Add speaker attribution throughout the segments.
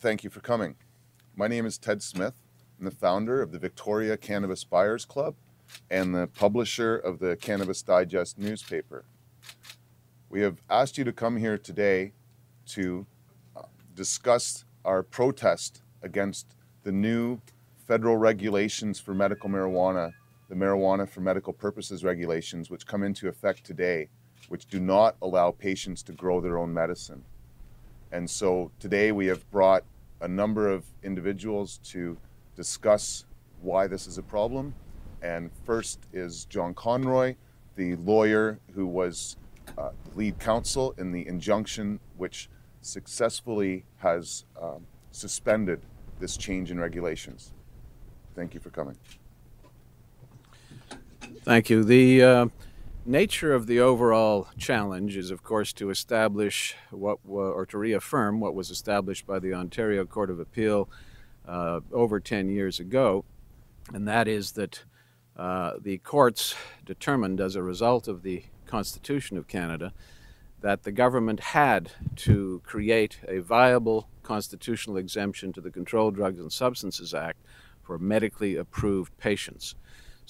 Speaker 1: and thank you for coming. My name is Ted Smith. I'm the founder of the Victoria Cannabis Buyers Club and the publisher of the Cannabis Digest newspaper. We have asked you to come here today to uh, discuss our protest against the new federal regulations for medical marijuana, the marijuana for medical purposes regulations, which come into effect today, which do not allow patients to grow their own medicine. And so today we have brought a number of individuals to discuss why this is a problem. And first is John Conroy, the lawyer who was uh, lead counsel in the injunction which successfully has um, suspended this change in regulations. Thank you for coming.
Speaker 2: Thank you. The uh, nature of the overall challenge is, of course, to establish what, or to reaffirm what was established by the Ontario Court of Appeal uh, over 10 years ago, and that is that uh, the courts determined as a result of the Constitution of Canada that the government had to create a viable constitutional exemption to the Controlled Drugs and Substances Act for medically approved patients.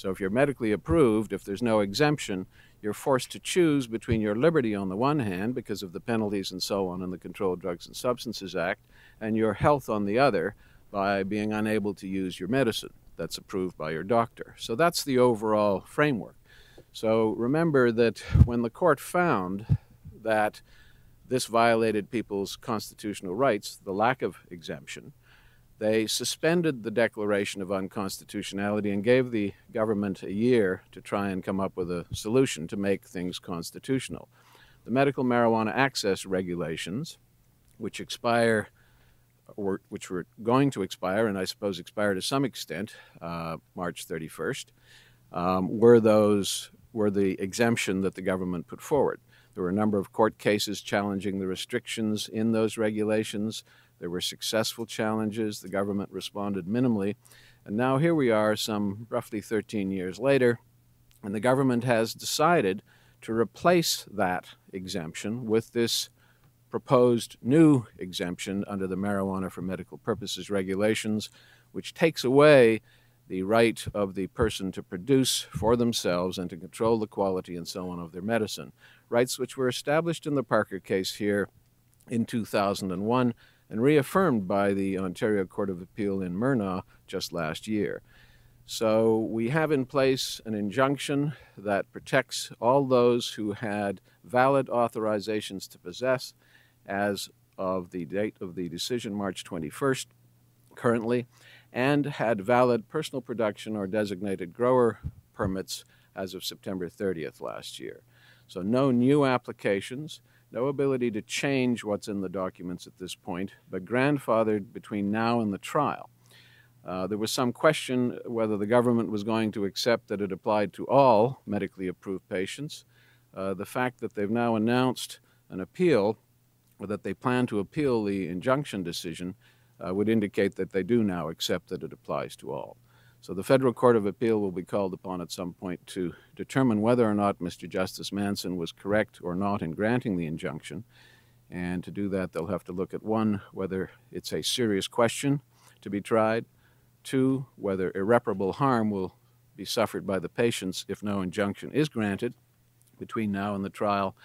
Speaker 2: So if you're medically approved, if there's no exemption, you're forced to choose between your liberty on the one hand, because of the penalties and so on in the Controlled Drugs and Substances Act, and your health on the other by being unable to use your medicine that's approved by your doctor. So that's the overall framework. So remember that when the court found that this violated people's constitutional rights, the lack of exemption, they suspended the declaration of unconstitutionality and gave the government a year to try and come up with a solution to make things constitutional. The medical marijuana access regulations, which expire, or which were going to expire, and I suppose expire to some extent, uh, March 31st, um, were those were the exemption that the government put forward. There were a number of court cases challenging the restrictions in those regulations. There were successful challenges. The government responded minimally. And now here we are, some roughly 13 years later, and the government has decided to replace that exemption with this proposed new exemption under the Marijuana for Medical Purposes regulations, which takes away the right of the person to produce for themselves and to control the quality and so on of their medicine. Rights which were established in the Parker case here in 2001 and reaffirmed by the Ontario Court of Appeal in Mernagh just last year. So we have in place an injunction that protects all those who had valid authorizations to possess as of the date of the decision, March 21st, currently, and had valid personal production or designated grower permits as of September 30th last year. So no new applications, no ability to change what's in the documents at this point, but grandfathered between now and the trial. Uh, there was some question whether the government was going to accept that it applied to all medically approved patients. Uh, the fact that they've now announced an appeal, or that they plan to appeal the injunction decision, uh, would indicate that they do now accept that it applies to all. So the Federal Court of Appeal will be called upon at some point to determine whether or not Mr. Justice Manson was correct or not in granting the injunction. And to do that, they'll have to look at one, whether it's a serious question to be tried, two, whether irreparable harm will be suffered by the patients if no injunction is granted between now and the trial,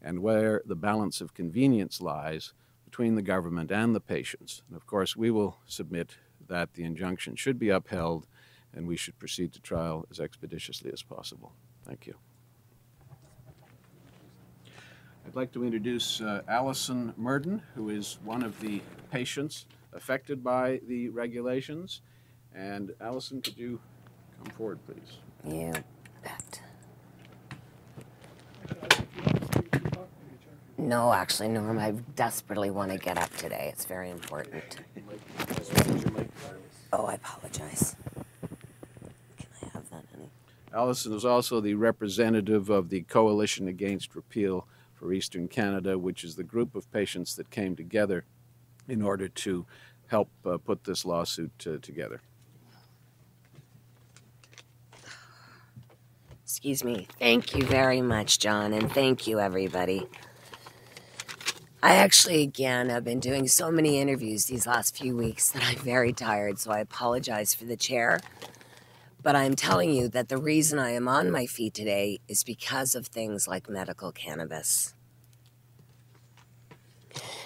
Speaker 2: and where the balance of convenience lies between the government and the patients. And of course, we will submit that the injunction should be upheld and we should proceed to trial as expeditiously as possible. Thank you. I'd like to introduce uh, Alison Myrden, who is one of the patients affected by the regulations. And Allison, could you come forward, please?
Speaker 3: You bet. No, actually, Norm, I desperately want to get up today. It's very important. Oh, I apologize. Can I have that, honey?
Speaker 2: Allison is also the representative of the Coalition Against Repeal for Eastern Canada, which is the group of patients that came together in order to help uh, put this lawsuit uh, together.
Speaker 3: Excuse me. Thank you very much, John, and thank you, everybody. I actually, again, have been doing so many interviews these last few weeks that I'm very tired, so I apologize for the chair. But I'm telling you that the reason I am on my feet today is because of things like medical cannabis.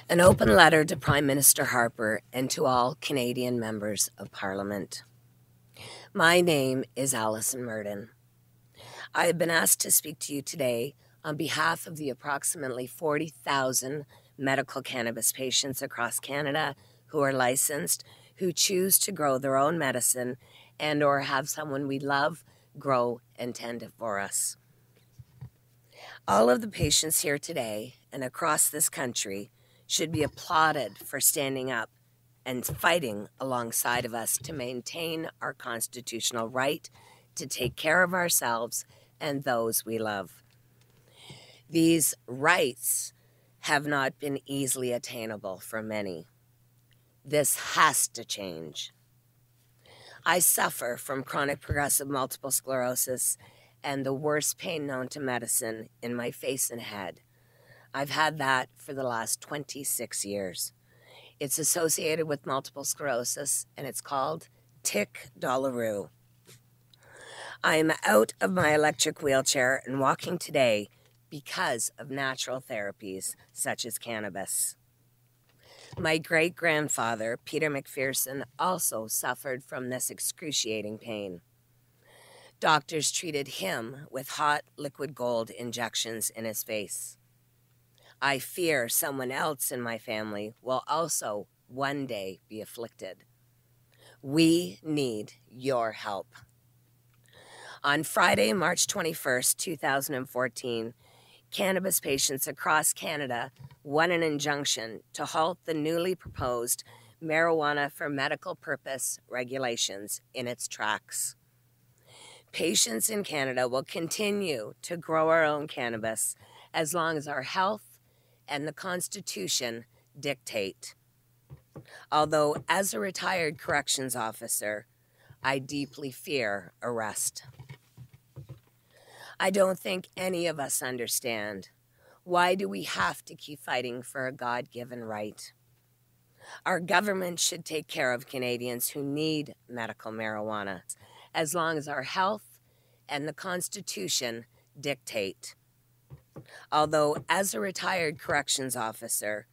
Speaker 3: An open letter to Prime Minister Harper and to all Canadian members of Parliament. My name is Alison Myrden. I have been asked to speak to you today on behalf of the approximately 40,000 medical cannabis patients across Canada who are licensed, who choose to grow their own medicine and or have someone we love grow and tend it for us. All of the patients here today and across this country should be applauded for standing up and fighting alongside of us to maintain our constitutional right to take care of ourselves and those we love. These rights have not been easily attainable for many. This has to change. I suffer from chronic progressive multiple sclerosis and the worst pain known to medicine in my face and head. I've had that for the last 26 years. It's associated with multiple sclerosis and it's called tic douloureux. I am out of my electric wheelchair and walking today because of natural therapies such as cannabis. My great grandfather, Peter McPherson, also suffered from this excruciating pain. Doctors treated him with hot liquid gold injections in his face. I fear someone else in my family will also one day be afflicted. We need your help. On Friday, March 21st, 2014, cannabis patients across Canada won an injunction to halt the newly proposed marijuana for medical purpose regulations in its tracks. Patients in Canada will continue to grow our own cannabis as long as our health and the Constitution dictate. Although, as a retired corrections officer, I deeply fear arrest. I don't think any of us understand. Why do we have to keep fighting for a God given right? Our government should take care of Canadians who need medical marijuana as long as our health and the Constitution dictate. Although, as a retired corrections officer,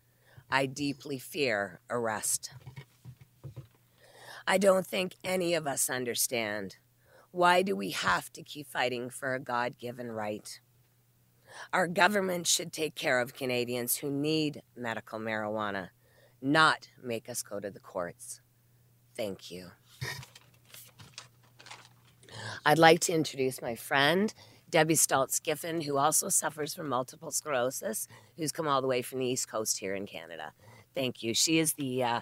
Speaker 3: I deeply fear arrest. I don't think any of us understand why do we have to keep fighting for a God given right? Our government should take care of Canadians who need medical marijuana, not make us go to the courts. Thank you. I'd like to introduce my friend, Debbie Stultz Giffin, who also suffers from multiple sclerosis, who's come all the way from the East Coast here in Canada. Thank you. She is the uh,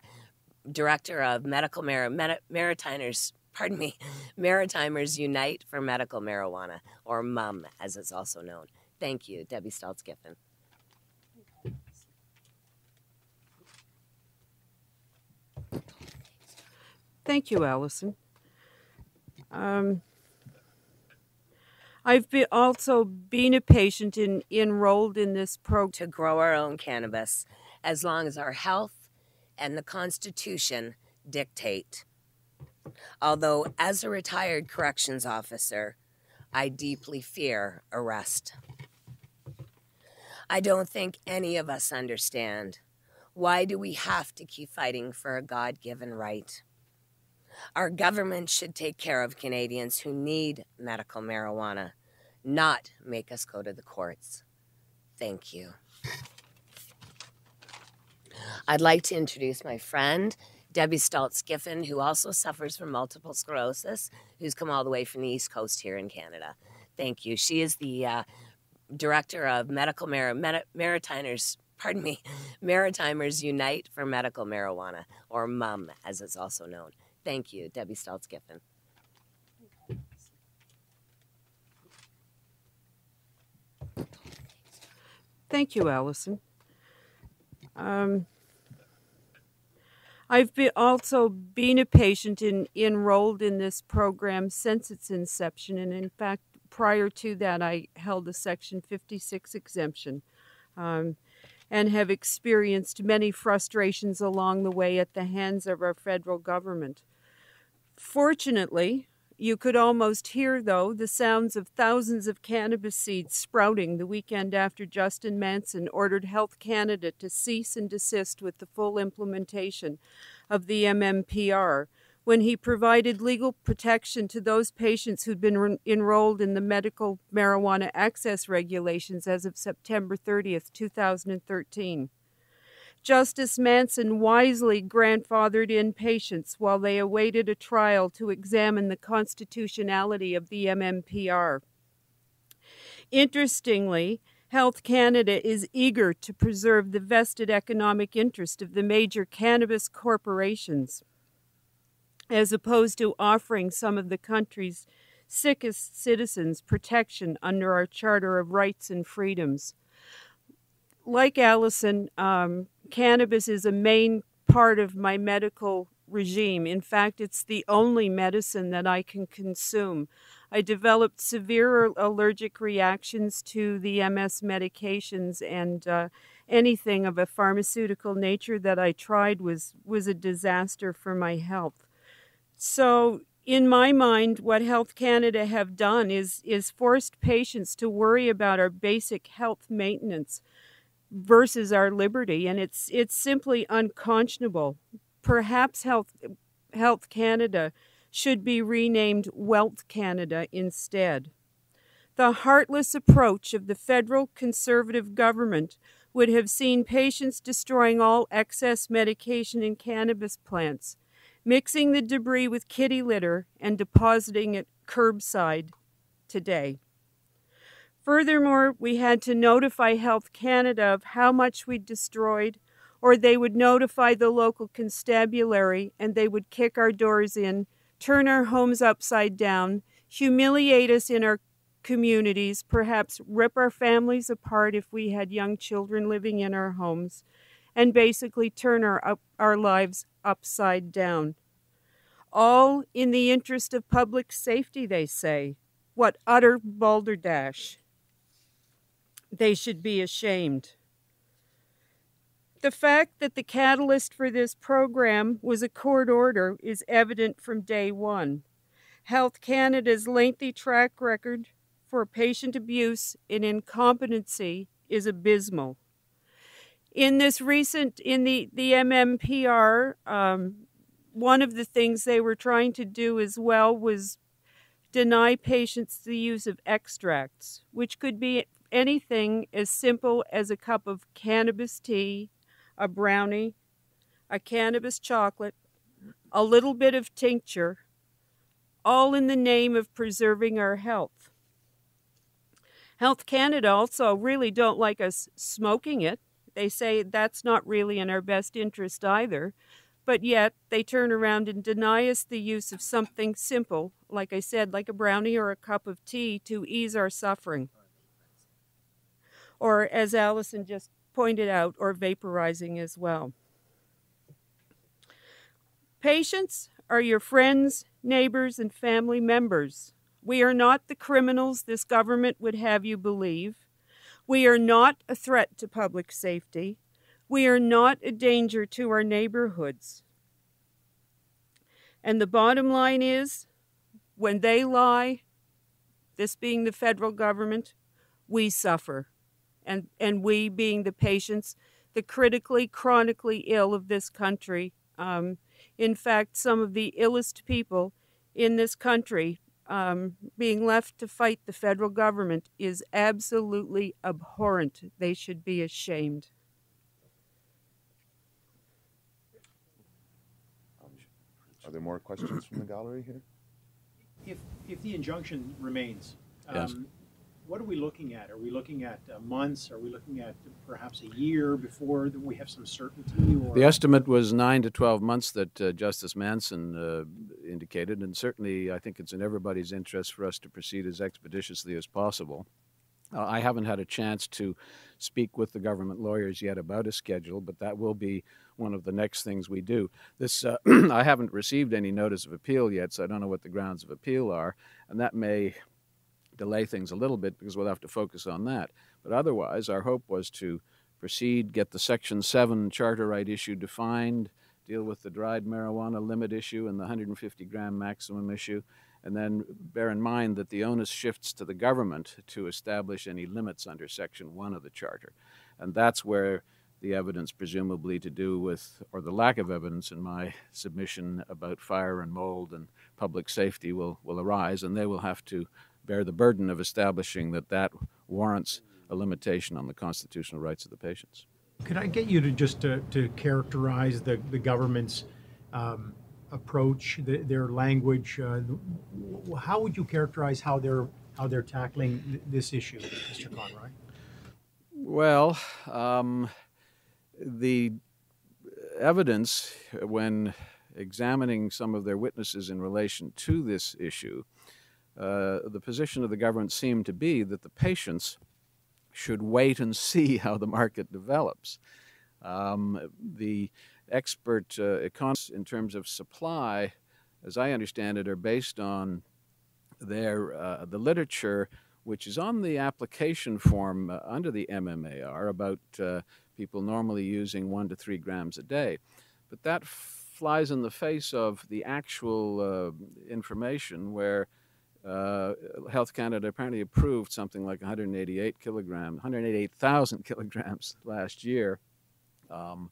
Speaker 3: director of Medical Mar- Mar- Maritimers pardon me, Maritimers Unite for Medical Marijuana, or MUM as it's also known. Thank you, Debbie Stultz Giffin.
Speaker 4: Thank you, Allison. Um, I've been also been a patient and enrolled in this program
Speaker 3: to grow our own cannabis as long as our health and the Constitution dictate. Although, as a retired corrections officer, I deeply fear arrest. I don't think any of us understand. Why do we have to keep fighting for a God given right? Our government should take care of Canadians who need medical marijuana, not make us go to the courts. Thank you. I'd like to introduce my friend Debbie Stultz Giffin, who also suffers from multiple sclerosis, who's come all the way from the East Coast here in Canada. Thank you. She is the uh, director of Medical Mar- Mar- Maritimers, pardon me, Maritimers Unite for Medical Marijuana, or MUM, as it's also known. Thank you, Debbie Stultz Giffin.
Speaker 4: Thank you, Allison. Um, I've been also been a patient and enrolled in this program since its inception, and in fact, prior to that, I held a Section 56 exemption. Um, and have experienced many frustrations along the way at the hands of our federal government. Fortunately, you could almost hear, though, the sounds of thousands of cannabis seeds sprouting the weekend after Justice Manson ordered Health Canada to cease and desist with the full implementation of the MMPR when he provided legal protection to those patients who'd been re- enrolled in the medical marijuana access regulations as of September 30th, 2013. Justice Manson wisely grandfathered in patients while they awaited a trial to examine the constitutionality of the MMPR. Interestingly, Health Canada is eager to preserve the vested economic interest of the major cannabis corporations, as opposed to offering some of the country's sickest citizens protection under our Charter of Rights and Freedoms. Like Allison, um, cannabis is a main part of my medical regime. In fact, it's the only medicine that I can consume. I developed severe allergic reactions to the MS medications, and uh, anything of a pharmaceutical nature that I tried was was a disaster for my health. So, in my mind, what Health Canada have done is is forced patients to worry about our basic health maintenance versus our liberty, and it's it's simply unconscionable. Perhaps Health Health Canada should be renamed Wealth Canada instead. The heartless approach of the federal conservative government would have seen patients destroying all excess medication in cannabis plants, mixing the debris with kitty litter, and depositing it curbside today. Furthermore, we had to notify Health Canada of how much we'd destroyed, or they would notify the local constabulary and they would kick our doors in, turn our homes upside down, humiliate us in our communities, perhaps rip our families apart if we had young children living in our homes, and basically turn our, up, our lives upside down. All in the interest of public safety, they say. What utter balderdash! They should be ashamed. The fact that the catalyst for this program was a court order is evident from day one. Health Canada's lengthy track record for patient abuse and incompetency is abysmal. In this recent, in the, the MMPR, um, one of the things they were trying to do as well was deny patients the use of extracts, which could be anything as simple as a cup of cannabis tea, a brownie, a cannabis chocolate, a little bit of tincture, all in the name of preserving our health. Health Canada also really don't like us smoking it. They say that's not really in our best interest either, but yet they turn around and deny us the use of something simple, like I said, like a brownie or a cup of tea to ease our suffering or as Allison just pointed out, or vaporizing as well. Patients are your friends, neighbors, and family members. We are not the criminals this government would have you believe. We are not a threat to public safety. We are not a danger to our neighborhoods. And the bottom line is when they lie, this being the federal government, we suffer and, and we being the patients, the critically, chronically ill of this country. Um, in fact, some of the illest people in this country um, being left to fight the federal government is absolutely abhorrent. They should be ashamed.
Speaker 1: Are there more questions from the gallery here?
Speaker 5: If, if the injunction remains,
Speaker 2: Yes.
Speaker 5: um, what are we looking at? Are we looking at uh, months? Are we looking at perhaps a year before we have some certainty? Or
Speaker 2: The estimate was nine to 12 months that uh, Justice Manson uh, indicated, and certainly I think it's in everybody's interest for us to proceed as expeditiously as possible. Uh, I haven't had a chance to speak with the government lawyers yet about a schedule, but that will be one of the next things we do. This uh, I haven't received any notice of appeal yet, so I don't know what the grounds of appeal are, and that may delay things a little bit because we'll have to focus on that. But otherwise, our hope was to proceed, get the Section 7 charter right issue defined, deal with the dried marijuana limit issue and the 150 gram maximum issue, and then bear in mind that the onus shifts to the government to establish any limits under Section 1 of the charter. And that's where the evidence, presumably to do with, or the lack of evidence in my submission about fire and mold and public safety will, will arise, and they will have to bear the burden of establishing that that warrants a limitation on the constitutional rights of the patients.
Speaker 5: Could I get you to just to, to characterize the, the government's um, approach, the, their language? Uh, how would you characterize how they're how they're tackling th- this issue, Mr. Conroy?
Speaker 2: Well, um, the evidence when examining some of their witnesses in relation to this issue, uh, the position of the government seemed to be that the patients should wait and see how the market develops. Um, the expert uh, economists, in terms of supply, as I understand it, are based on their uh, the literature which is on the application form uh, under the MMAR about uh, people normally using one to three grams a day. But that flies in the face of the actual uh, information where uh, Health Canada apparently approved something like 188 kilograms, 188,000 kilograms last year. Um,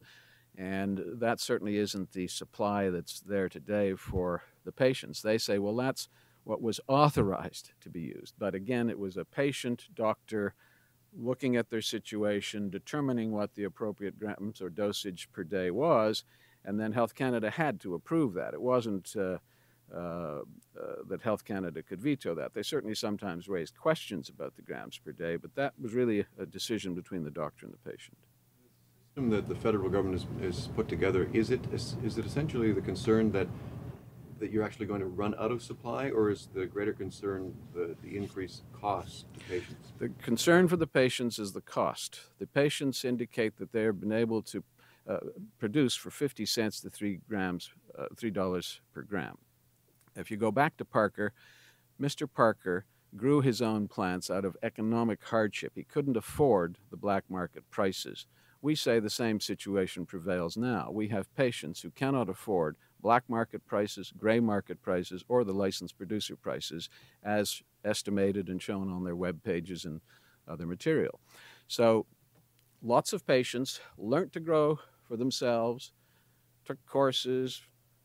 Speaker 2: and that certainly isn't the supply that's there today for the patients. They say, well, that's what was authorized to be used. But again, it was a patient, doctor, looking at their situation, determining what the appropriate grams or dosage per day was, and then Health Canada had to approve that. It wasn't uh, uh, uh, that Health Canada could veto that. They certainly sometimes raised questions about the grams per day, but that was really a, decision between the doctor and the patient.
Speaker 6: The system that the federal government has, has put together, is it, is, is it essentially the concern that that you're actually going to run out of supply, or is the greater concern the, the increased cost to patients?
Speaker 2: The concern for the patients is the cost. The patients indicate that they have been able to uh, produce for 50 cents to three grams, uh, three dollars per gram. If you go back to Parker, Mr. Parker grew his own plants out of economic hardship. He couldn't afford the black market prices. We say the same situation prevails now. We have patients who cannot afford black market prices, gray market prices, or the licensed producer prices as estimated and shown on their web pages and other material. So lots of patients learned to grow for themselves, took courses,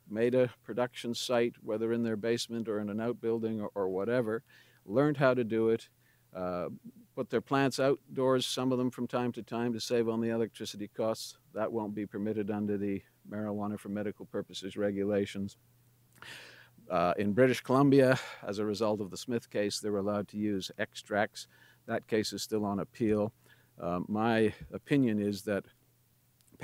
Speaker 2: made a production site, whether in their basement or in an outbuilding or, or whatever, learned how to do it, uh, put their plants outdoors, some of them from time to time, to save on the electricity costs. That won't be permitted under the marijuana for medical purposes regulations. Uh, in British Columbia, as a result of the Smith case, they were allowed to use extracts. That case is still on appeal. Uh, my opinion is that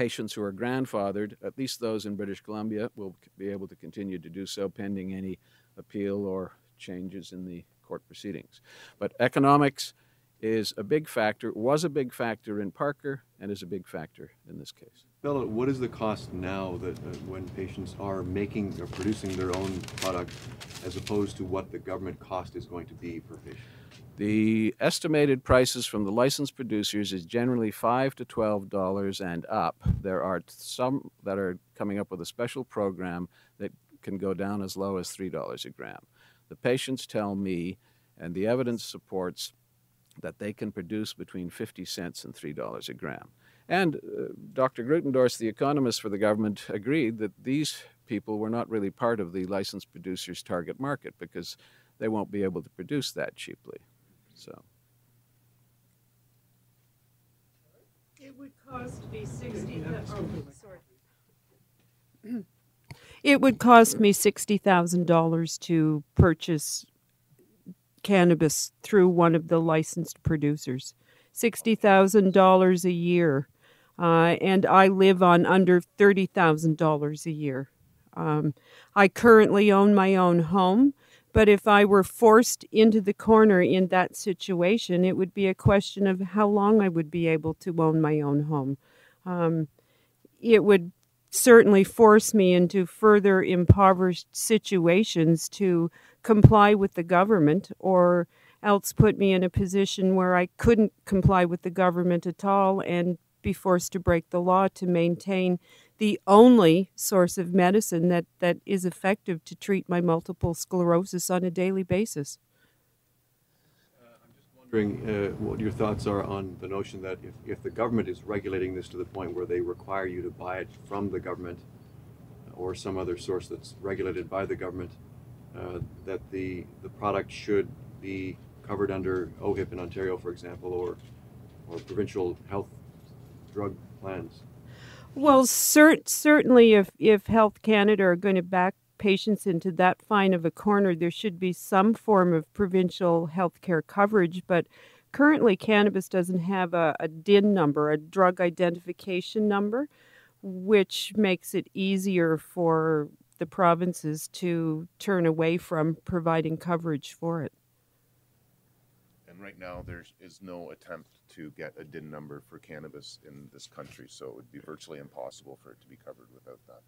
Speaker 2: patients who are grandfathered, at least those in British Columbia, will be able to continue to do so pending any appeal or changes in the court proceedings. But economics is a big factor, was a big factor in Parker, and is a big factor in this case.
Speaker 6: Bella, what is the cost now that uh, when patients are making or producing their own product as opposed to what the government cost is going to be per patient?
Speaker 2: The estimated prices from the licensed producers is generally five to twelve dollars and up. There are some that are coming up with a special program that can go down as low as three dollars a gram. The patients tell me, and the evidence supports that they can produce between 50 cents and $3 a gram. And uh, Dr. Grutendorst, the economist for the government, agreed that these people were not really part of the licensed producers' target market because they won't be able to produce that cheaply. So.
Speaker 4: It would cost me sixty. Oh, sorry. It would cost me sixty thousand dollars to purchase cannabis through one of the licensed producers. $60,000 a year. Uh, and I live on under $30,000 a year. Um, I currently own my own home, but if I were forced into the corner in that situation, it would be a question of how long I would be able to own my own home. Um, it would certainly force me into further impoverished situations to comply with the government or else put me in a position where I couldn't comply with the government at all and be forced to break the law to maintain the only source of medicine that, that is effective to treat my multiple sclerosis on a daily basis.
Speaker 6: Uh, I'm just wondering uh, what your thoughts are on the notion that if, if the government is regulating this to the point where they require you to buy it from the government or some other source that's regulated by the government, uh, that the the product should be covered under OHIP in Ontario, for example, or or provincial health drug plans.
Speaker 4: Well, cert- certainly, if, if Health Canada are going to back patients into that fine of a corner, there should be some form of provincial health care coverage. But currently, cannabis doesn't have a, a DIN number, a drug identification number, which makes it easier for the provinces to turn away from providing coverage for it.
Speaker 1: Right now, there is no attempt to get a DIN number for cannabis in this country, so it would be virtually impossible for it to be covered without that.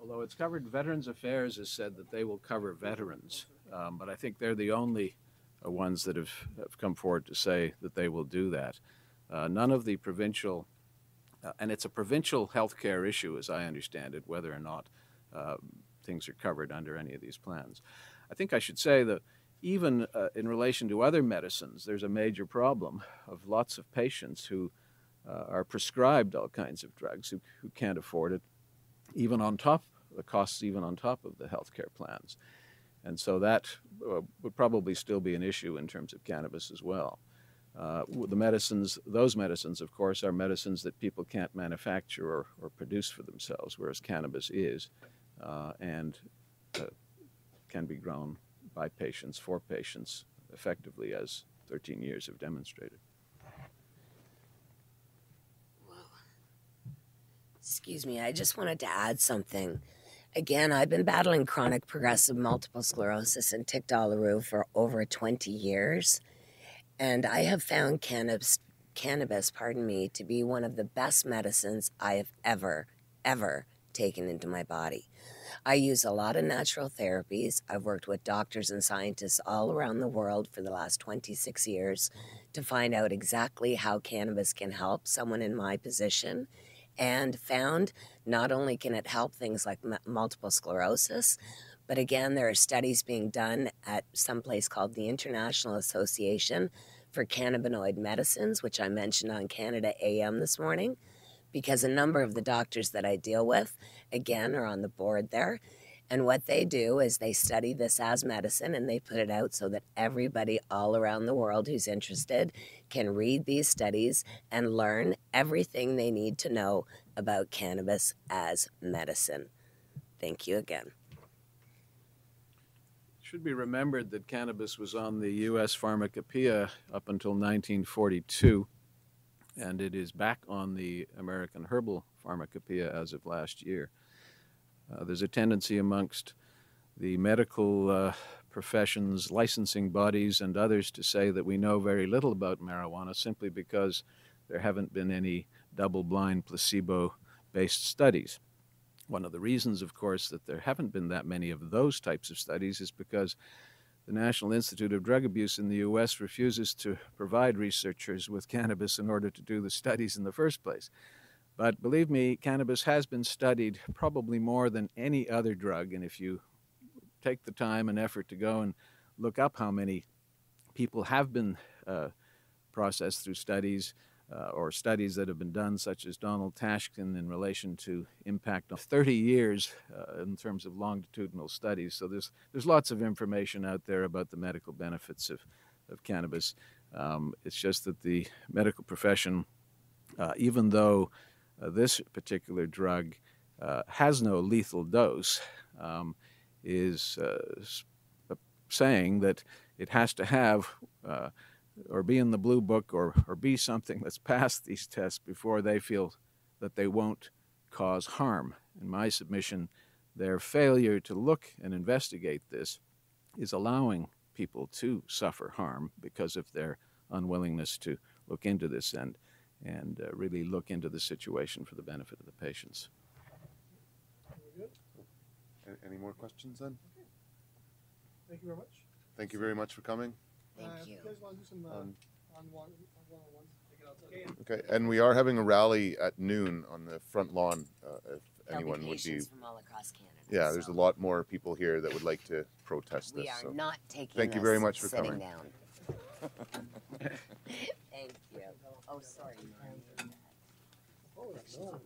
Speaker 2: Although it's covered, Veterans Affairs has said that they will cover veterans, um, but I think they're the only uh, ones that have, have come forward to say that they will do that. Uh, none of the provincial, uh, and it's a provincial health care issue, as I understand it, whether or not uh, things are covered under any of these plans. I think I should say that even uh, in relation to other medicines, there's a major problem of lots of patients who uh, are prescribed all kinds of drugs who, who can't afford it, even on top, the costs even on top of the healthcare plans. And so that uh, would probably still be an issue in terms of cannabis as well. Uh, the medicines, those medicines, of course, are medicines that people can't manufacture or, or produce for themselves, whereas cannabis is uh, and uh, can be grown by patients for patients effectively, as 13 years have demonstrated.
Speaker 3: Excuse me, I just wanted to add something. Again, I've been battling chronic progressive multiple sclerosis and tic douloureux for over 20 years, and I have found cannabis, cannabis, pardon me, to be one of the best medicines I have ever, ever taken into my body. I use a lot of natural therapies. I've worked with doctors and scientists all around the world for the last 26 years to find out exactly how cannabis can help someone in my position and found not only can it help things like m- multiple sclerosis, but again, there are studies being done at some place called the International Association for Cannabinoid Medicines, which I mentioned on Canada AM this morning, because a number of the doctors that I deal with, again, are on the board there. And what they do is they study this as medicine and they put it out so that everybody all around the world who's interested can read these studies and learn everything they need to know about cannabis as medicine. Thank you again.
Speaker 2: It should be remembered that cannabis was on the U.S. pharmacopoeia up until 1942, and it is back on the American herbal pharmacopoeia as of last year. Uh, there's a tendency amongst the medical uh, professions, licensing bodies, and others to say that we know very little about marijuana simply because there haven't been any double blind placebo based studies. One of the reasons, of course, that there haven't been that many of those types of studies is because the National Institute of Drug Abuse in the U.S. refuses to provide researchers with cannabis in order to do the studies in the first place. But believe me, cannabis has been studied probably more than any other drug. And if you take the time and effort to go and look up how many people have been uh, processed through studies uh, or studies that have been done, such as Donald Tashkin in relation to impact of 30 years uh, in terms of longitudinal studies. So there's, there's lots of information out there about the medical benefits of, of cannabis. Um, it's just that the medical profession, uh, even though uh, this particular drug uh, has no lethal dose, um, is uh, saying that it has to have or be in the blue book or, or be something that's passed these tests before they feel that they won't cause harm. In my submission, their failure to look and investigate this is allowing people to suffer harm because of their unwillingness to look into this and and uh, really look into the situation for the benefit of the patients.
Speaker 1: Any more questions then?
Speaker 7: Thank you very much.
Speaker 1: Thank you very much for coming.
Speaker 3: Thank
Speaker 7: Uh,
Speaker 3: you.
Speaker 7: Guys want to do some
Speaker 1: Um,
Speaker 7: on one on one on ones, I guess
Speaker 1: Okay, and we are having a rally at noon on the front lawn, uh, if
Speaker 3: There'll
Speaker 1: anyone
Speaker 3: be
Speaker 1: would be.
Speaker 3: patients from all across Canada.
Speaker 1: Yeah, there's a
Speaker 3: so
Speaker 1: lot more people here that would like to protest this, We
Speaker 3: are
Speaker 1: so.
Speaker 3: not taking
Speaker 1: Thank you
Speaker 3: this
Speaker 1: very much for
Speaker 3: sitting
Speaker 1: coming.
Speaker 3: down. Thank you. Oh, sorry. Norm.